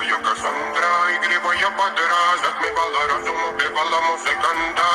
я сандра, І кривая подра Затмівала разум, убивала музиканта